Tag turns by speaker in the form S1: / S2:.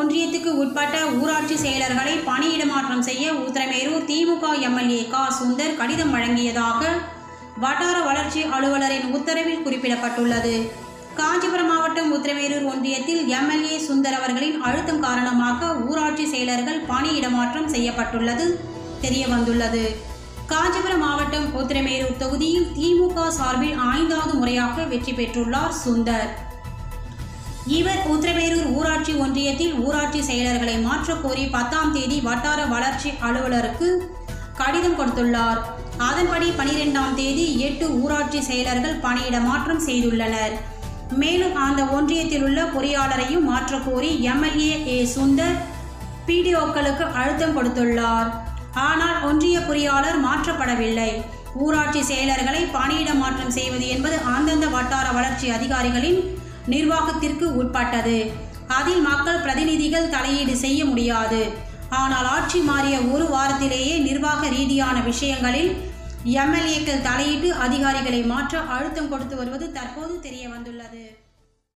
S1: ஒன்றியத்துக்கு உட்பட்ட ஊராட்சி செயலர்களை பணியிடமாற்றம் செய்ய ஊத்திரமேரூர் திமுக எம்எல்ஏ கா. சுந்தர் கடிதம் வழங்கியதாக வட்டார வளர்ச்சி அலுவலரின் உத்தரவில் குறிப்பிடப்பட்டுள்ளது. காஞ்சிபுரம் மாவட்டம் உத்திரமேரூர் ஒன்றியத்தில் எம்எல்ஏ சுந்தர் அவர்களின் அழுத்தம் காரணமாக ஊராட்சி செயலர்கள் பணியிடமாற்றம் செய்யப்பட்டுள்ளது தெரிய வந்துள்ளது காஞ்சிபுரம் மாவட்டம் உத்திரமேரூர் தொகுதியில் திமுக சார்பில் ஐந்தாவது முறையாக வெற்றி பெற்றுள்ளார் சுந்தர். இவர் உத்திரமேரூர் ஊராட்சி ஒன்றியத்தில் ஊராட்சி செயலர்களை மாற்றக் கோரி பத்தாம் தேதி வட்டார வளர்ச்சி அலுவலருக்கு கடிதம் கொடுத்துள்ளார். அதன்படி பனிரெண்டாம் தேதி எட்டு ஊராட்சி செயலர்கள் பணியிட மாற்றம் செய்துள்ளனர். மேலும் அந்த ஒன்றியத்தில் உள்ள பொறியாளரையும் மாற்றக் கோரி எம்எல்ஏ ஏ சுந்தர் பிடிஓக்களுக்கு அழுத்தம் கொடுத்துள்ளார். ஆனால் ஒன்றிய பொறியாளர் மாற்றப்படவில்லை. ஊராட்சி செயலர்களை பணியிட மாற்றம் செய்வது என்பது அந்தந்த வட்டார வளர்ச்சி அதிகாரிகளின் நிர்வாகத்திற்கு உட்பட்டது. அதில் மக்கள் பிரதிநிதிகள் தலையீடு செய்ய முடியாது. ஆனால் ஆட்சி மாறிய ஒரு வாரத்திலேயே நிர்வாக ரீதியான விஷயங்களில் எம்எல்ஏக்கள் தலையிட்டு அதிகாரிகளை மாற்ற அழுத்தம் கொடுத்து வருவது தற்போது தெரிய வந்துள்ளது